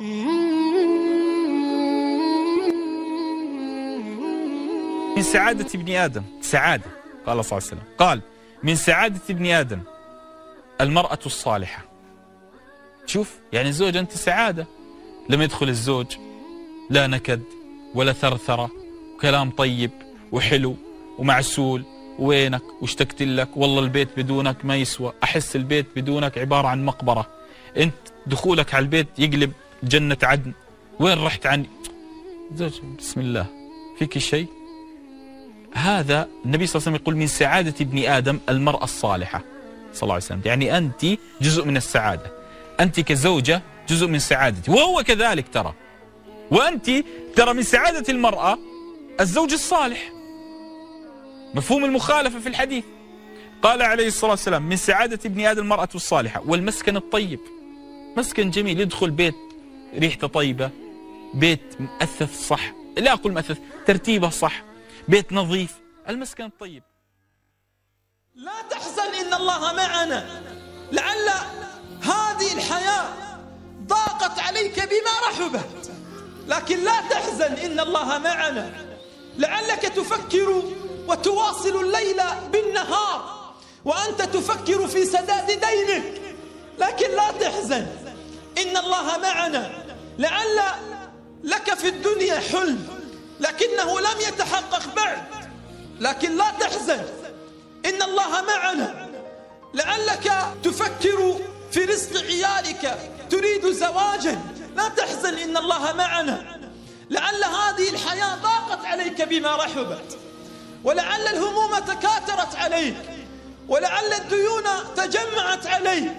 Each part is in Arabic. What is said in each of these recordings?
من سعادة ابن آدم سعادة قال صلى الله عليه وسلم. قال من سعادة ابن آدم المرأة الصالحة. شوف يعني الزوج أنت سعادة. لما يدخل الزوج لا نكد ولا ثرثرة وكلام طيب وحلو ومعسول. وينك؟ واشتقت لك؟ والله البيت بدونك ما يسوى. أحس البيت بدونك عبارة عن مقبرة. أنت دخولك على البيت يقلب جنة عدن. وين رحت عني؟ زوج بسم الله. فيك شيء؟ هذا النبي صلى الله عليه وسلم يقول من سعادة ابن آدم المرأة الصالحة. صلى الله عليه وسلم. يعني أنت جزء من السعادة. أنت كزوجة جزء من سعادتي. وهو كذلك ترى. وأنت ترى من سعادة المرأة الزوج الصالح. مفهوم المخالفة في الحديث. قال عليه الصلاة والسلام من سعادة ابن آدم المرأة الصالحة. والمسكن الطيب. مسكن جميل يدخل بيت. ريحته طيبة بيت مؤثث صح لا أقول مؤثث ترتيبه صح بيت نظيف المسكن الطيب لا تحزن إن الله معنا لعل هذه الحياة ضاقت عليك بما رحبت. لكن لا تحزن إن الله معنا لعلك تفكر وتواصل الليل بالنهار وأنت تفكر في سداد دينك. لكن لا تحزن إن الله معنا. لعل لك في الدنيا حلم. لكنه لم يتحقق بعد. لكن لا تحزن. إن الله معنا. لعلك تفكر في رزق عيالك. تريد زواجا. لا تحزن. إن الله معنا. لعل هذه الحياة ضاقت عليك بما رحبت. ولعل الهموم تكاثرت عليك. ولعل الديون تجمعت عليك.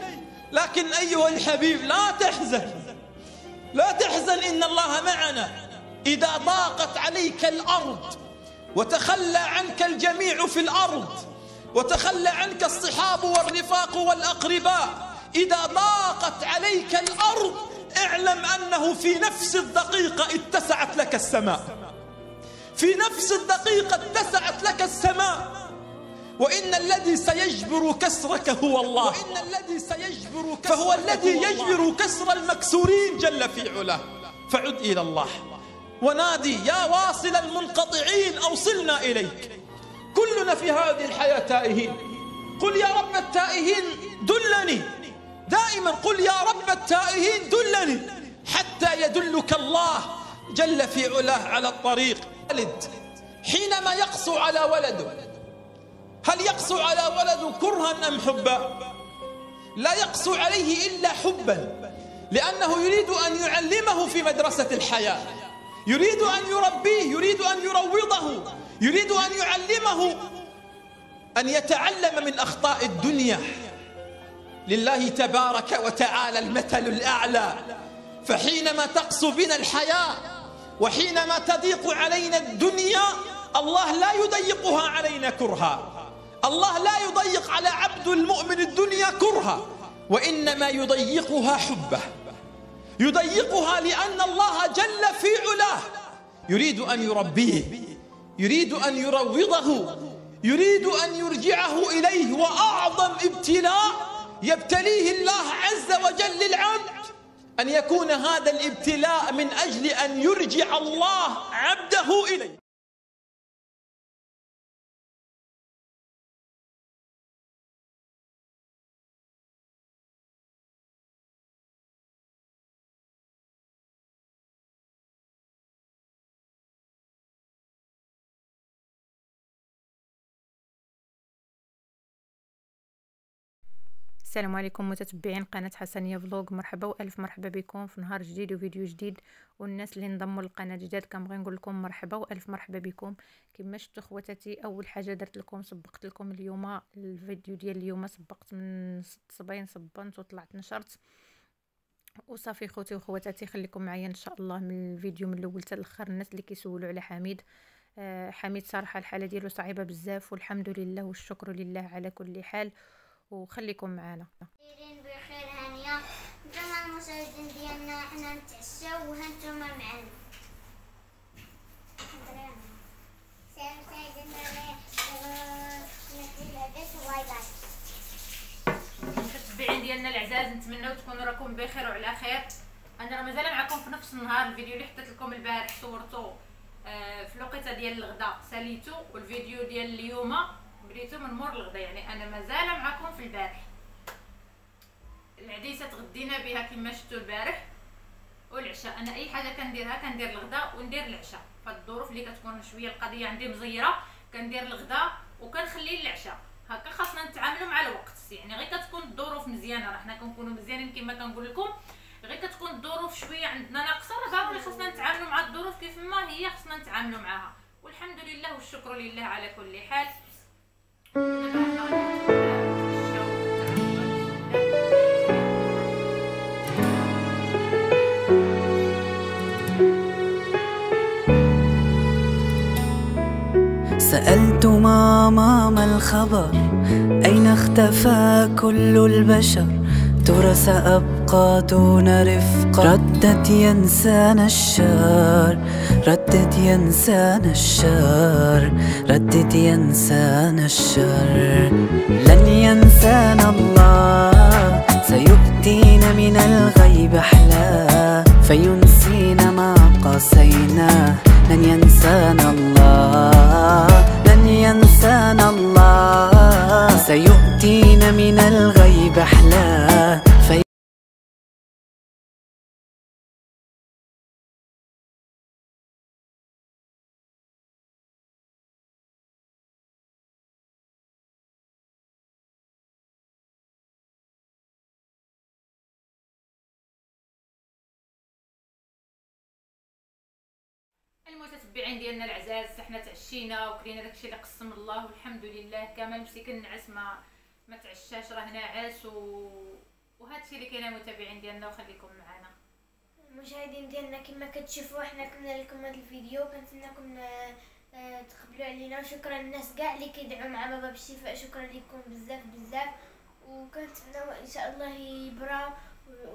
لكن أيها الحبيب لا تحزن. لا تحزن إن الله معنا. إذا ضاقت عليك الأرض وتخلى عنك الجميع في الأرض وتخلى عنك الصحاب والرفاق والأقرباء إذا ضاقت عليك الأرض اعلم أنه في نفس الدقيقة اتسعت لك السماء. في نفس الدقيقة اتسعت لك السماء. وإن الذي سيجبر كسرك هو الله. وإن الذي سيجبر كسرك فهو الذي يجبر كسر المكسورين جل في علاه. فعد إلى الله. ونادي يا واصل المنقطعين أوصلنا إليك. كلنا في هذه الحياة تائهين. قل يا رب التائهين دلني. دائما قل يا رب التائهين دلني. حتى يدلك الله جل في علاه على الطريق. ولد حينما يقسو على ولده هل يقسو على ولده كرها أم حبا؟ لا يقسو عليه إلا حبا لأنه يريد أن يعلمه في مدرسة الحياة يريد أن يربيه يريد أن يروضه يريد أن يعلمه أن يتعلم من أخطاء الدنيا. لله تبارك وتعالى المثل الأعلى فحينما تقسو بنا الحياة وحينما تضيق علينا الدنيا الله لا يضيقها علينا كرها. الله لا يضيق على عبد المؤمن الدنيا كرها وإنما يضيقها حبه. يضيقها لأن الله جل في علاه. يريد أن يربيه يريد أن يروضه يريد أن يرجعه إليه وأعظم ابتلاء يبتليه الله عز وجل للعبد أن يكون هذا الابتلاء من أجل أن يرجع الله عبده إليه. السلام عليكم متتبعين قناة حسنية فلوق مرحبا وألف مرحبا بكم في نهار جديد وفيديو جديد. والناس اللي انضموا للقناة جداد كنبغي نقول لكم مرحبا وألف مرحبا بكم. كما شفتوا خواتاتي؟ أول حاجة درت لكم سبقت لكم اليوم. الفيديو ديال اليوم سبقت من ست صباين صبنت وطلعت نشرت وصافي خوتي وخواتاتي خليكم معايا إن شاء الله من الفيديو من الأول حتى الأخر. الناس اللي كيسولوا على حميد. آه حميد صراحة الحالة ديالو صعيبة بزاف والحمد لله والشكر لله على كل حال. وخليكم معنا دايرين بخير هانية. نتوما المشاهدين ديالنا حنا نتعشاو وهانتوما معانا المتتبعين ديالنا العزاز نتمنوا تكونوا راكم بخير وعلى خير. أنا راه مازال معكم في نفس النهار الفيديو اللي حطيت لكم البارح صورته آه، في الوقيتة ديال الغداء. ساليتو والفيديو ديال اليوم. بريتو من مور الغداء يعني أنا مازال معكم في البارح. العديسة تغدينا بها كما شفتوا البارح. والعشاء. أنا أي حاجة كنديرها كندير الغداء وندير العشاء. فالظروف اللي كتكون شوية القضية عندي مزيرة كندير الغداء وكنخلي العشاء. هكا خاصنا نتعاملوا مع الوقت. يعني غير كتكون الظروف مزيانة راه حنا كنكونوا مزيانين كما كنقول لكم. غير كتكون الظروف شوية عندنا ناقصة راه ضروري خاصنا نتعاملوا مع الظروف كيف ما هي خاصنا نتعاملوا معها والحمد لله والشكر لله على كل حال. سألت ماما ما الخبر؟ أين اختفى كل البشر؟ ترى سأبقى دون رفقة ردت ينسانا الشر ردت ينسانا الشر ردت ينسانا الشر لن ينسانا الله سيؤتينا من الغيب أحلى. فينسينا ما قاسيناه لن ينسانا الله. المتتبعين ديالنا العزاز حنا تعشينا وكلينا داكشي اللي قسم الله والحمد لله. كامل مسكين النعاس ما ما تعشاش راه ناعس و وهادشي اللي كاين المتابعين ديالنا وخليكم معنا المشاهدين ديالنا كما كتشوفوا حنا كنا لكم هذا الفيديو كنتمنىكم آه، آه، تقبلوا علينا. وشكرا للناس كاع اللي كيدعوا مع بابا بالشفاء شكرا لكم بزاف بزاف. وكنتمناو إن شاء الله يبرى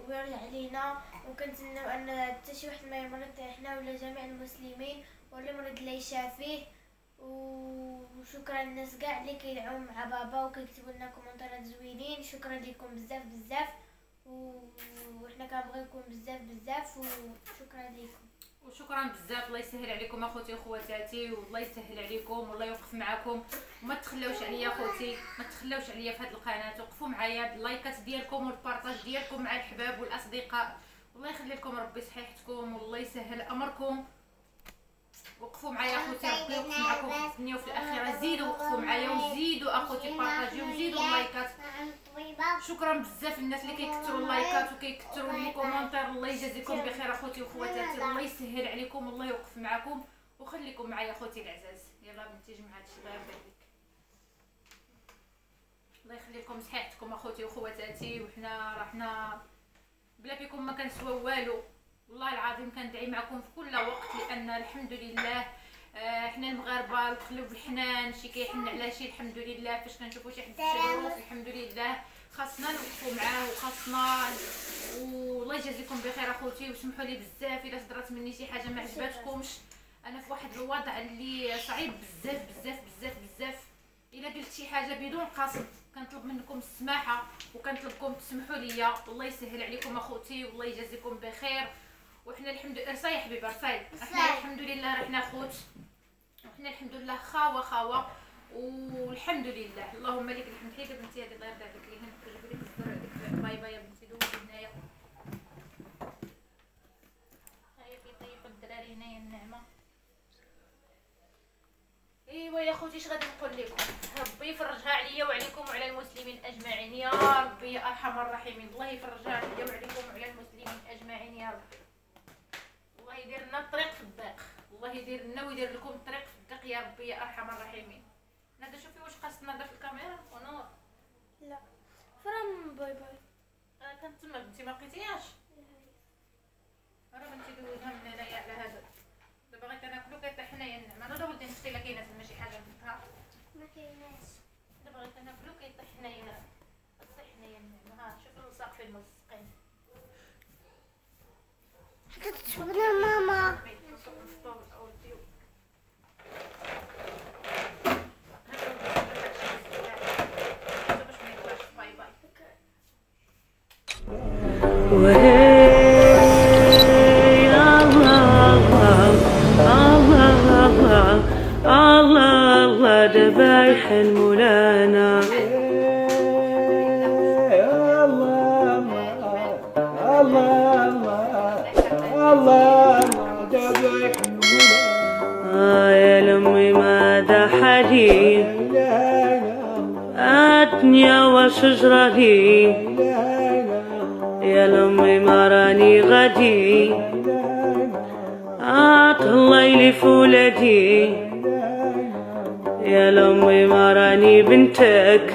ويرجع لينا وكنتمناو أن حتى شي واحد ما يمرض حنا ولا جميع المسلمين واللي مريض الله يشافيه. وشكرا للناس كاع اللي كيدعوا مع بابا وكيكتبوا لنا commentaires ات زوينين. شكرا لكم بزاف بزاف. وحنا كنبغيكم بزاف بزاف. وشكرا لكم. وشكرا بزاف. الله يسهل عليكم أخوتي وخواتاتي والله يسهل عليكم والله يوقف معكم وما تخلوش عليا أخوتي ما تخلوش عليا في هذه القناة. وقفوا معايا بال likes ات ديالكم وال partage ديالكم مع الحباب والأصدقاء. والله يخلي لكم ربي صحيحتكم والله يسهل أمركم. وقفوا معايا أخوتي ربي يوقف معكم في الدنيا وفي الاخره زيدوا وقفوا معايا وزيدوا أخوتي partagez وزيدوا ال likes ات. شكرا بزاف الناس اللي كيكثروا ال likes ات وكيكثروا les commentaires الله يجازيكم بخير أخوتي وخواتاتي. الله يسهل عليكم الله يوقف معكم. وخليكم معايا أخوتي العزاز. يلا بنتي جمع هادشي الله يرضي عليك. الله يخلي لكم صحيحتكم أخوتي وخواتاتي. وحنا راه حنا بلا فيكم ما كنسوا والو. والله العظيم كندعي معكم في كل وقت لأن الحمد لله آه، حنا المغاربة القلوب الحنان شي كيحن على شي الحمد لله. فاش كنشوفوا شي حد في الحمد لله. خاصنا نوقفوا معاه وخاصنا والله يجازيكم بخير أخوتي وسمحوا لي بزاف إلا صدرت مني شي حاجة ما عجباتكمش أنا في واحد الوضع اللي صعيب بزاف بزاف بزاف بزاف. إلا قلت شي حاجة بدون قصد كنطلب منكم السماحة وكنطلبكم تسمحوا لي والله يسهل عليكم أخوتي والله يجازيكم بخير. وحنا الحمد لله رصاي حبيبه رصاي إحنا الحمد لله رحنا خوت. وحنا الحمد لله خاوة خاوة. والحمد لله. اللهم لك الحمد. حيت بنتي هذه الله يرضى عليك لي. هنا جيب لك الزرع ديك باي باي يا بنتي. دوزي هنايا. هيا كيطيب الدراري هنايا النعمة. ايوا يا خوتي اش غادي نقول لكم؟ ربي يفرجها عليا وعليكم وعلى المسلمين أجمعين. يا ربي يا أرحم الراحمين. الله يفرجها عليا وعليكم وعلى المسلمين أجمعين. يا ربي. يدير لنا الطريق في الضيق. الله يدير لنا ويدير لكم الطريق في الضيق. يا ربي يا أرحم الراحمين. نادا شوفي واش خاص نادا في الكاميرا. ونور. لا. فرام باي باي. أنا كنت تما بنتي ما لقيتيهاش. راه بنتي دوزها من هنايا على هذا. دابا غير كناكلو كيطيح حنايا النعمه أنا ولدي نختي لا كاينة تما شي حاجة ما كايناش. دابا غير كناكلو كيطيح حنايا كطيح حنايا النعمه ها الوساق فين ملصقين ماما الحن مولانا. الله يا لمي ماذا حديث؟ أتنيا وشجرة هي يا لمي ما راني غادي أطلي لي فولدي يا لمي ما راني بنتك.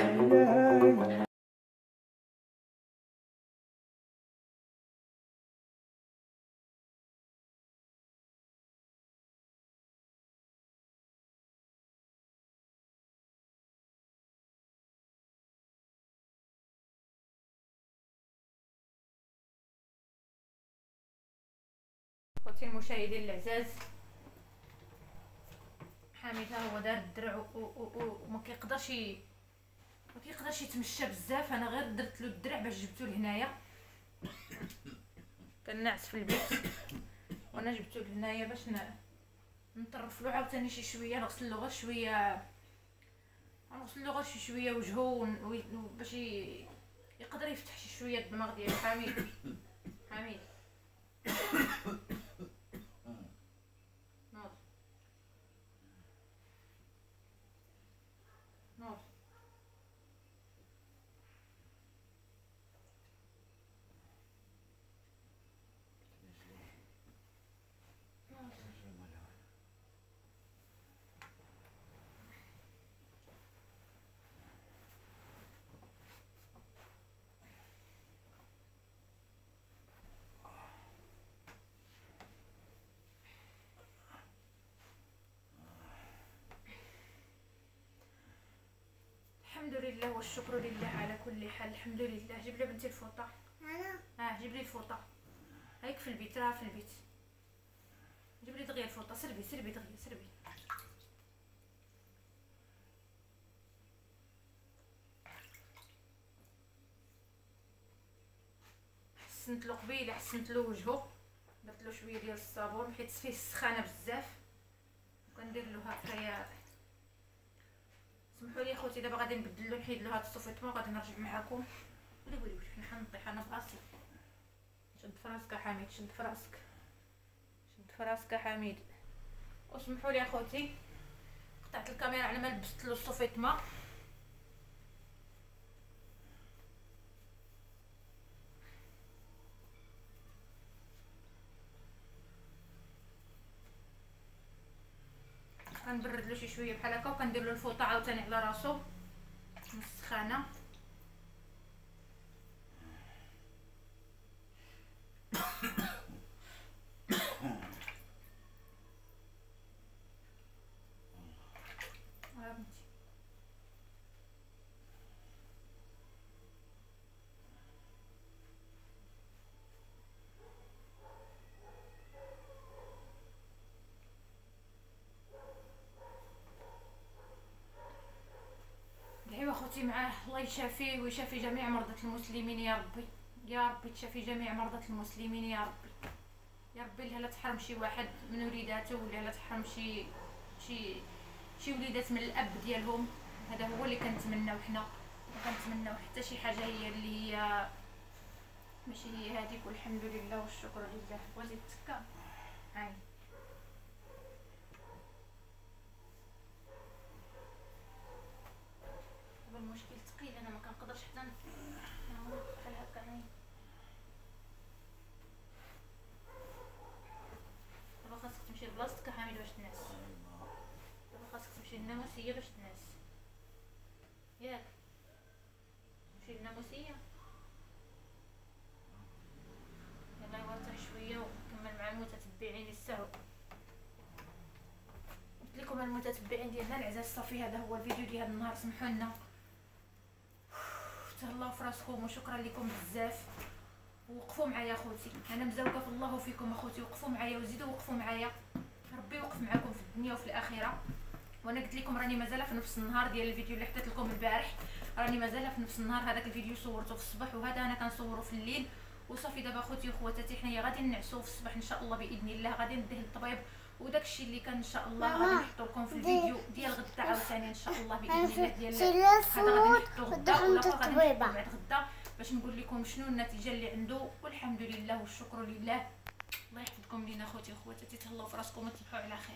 خوتي المشاهدين العزاز حميد ها هو دار الدرع وما كيقدرش ما كيقدرش يتمشى بزاف أنا غير درت له الدرع باش جبتو لهنايا كان ناعس في البيت وأنا جبتو لهنايا باش. نطرف له عاوتاني شي شوية نغسل له غير شوية نغسل له غير شي شوية وجهه باش. يقدر يفتح شي شوية الدماغ حميد حميد نوض نوض الحمد لله والشكر لله على كل حال. الحمد لله. جيب لي بنتي الفوطة. أنا؟ آه جيب لي الفوطة. هيك في البيت راه في البيت. جيب لي دغيا الفوطة. سربي سربي دغيا سربي. حسنت له قبيلة حسنت له وجهه. درت له شوية ديال الصابون حيت فيه السخانة بزاف. كندير له هكايا سمحوا لي خوتي دابا غادي نبدل له نحيد له هاد الصوفيطمون غادي نرجع معاكم. ولي ولي ولي حنا حنطيح أنا براسي. شد في راسك يا حميد؟ شد في راسك شد في راسك يا حميد؟ وسمحوا لي أخوتي. قطعت الكاميرا على ما لبست له الصوفيطمون كنبرد له شي شوية بحال هكا وكندير له الفوطة عاوتاني على راسو من السخانه آه بنتي. دعيو اخوتي معاه الله يشافيه ويشافي جميع مرضى المسلمين يا ربي. يا ربي تشافي جميع مرضى المسلمين يا ربي. يا ربي لا تحرم شي واحد من وليداته ولا لا تحرم شي شي شي وليدات من الأب ديالهم. هذا هو اللي كنتمناو حنا. ما كنتمناو حتى شي حاجة هي اللي هي ماشي هي هذيك والحمد لله والشكر لله. بغيتي تتكا هاي المشكل هكا هاي دابا خاصك تمشي لبلاصتك باش تنعس دابا خاصك تمشي باش تنعس ياك تمشي شوية مع المتتبعين المتتبعين ديالنا العزاز صافي هذا هو الفيديو ديال النهار سمحوا لنا. تهلاو في راسكم وشكرا لكم بزاف. وقفوا معايا اخوتي أنا مزوقة في الله وفيكم أخوتي. وقفوا معايا وزيدوا وقفوا معايا. ربي يوقف معاكم في الدنيا وفي الآخرة. وأنا قلت لكم راني مازال في نفس النهار ديال الفيديو اللي حطيت لكم البارح. راني مازال في نفس النهار. هذاك الفيديو صورته في الصباح وهذا أنا كنصوره في الليل. وصافي دابا خوتي وخواتاتي حنايا غادي نعسو في الصباح إن شاء الله بإذن الله. غادي نديه للطبيب. وداك الشيء اللي كان إن شاء الله غادي نحطو لكم في دي- الفيديو ديال غدا عاوتاني إن شاء الله بإذن الله ديال هذا غادي نحطو غدا ولا غادي. نحطو بعد غدا باش نقول لكم شنو النتيجة اللي عنده والحمد لله والشكر لله. الله يحفظكم لينا خوتي وخواتاتي تهلاو في راسكم وتصبحوا على خير.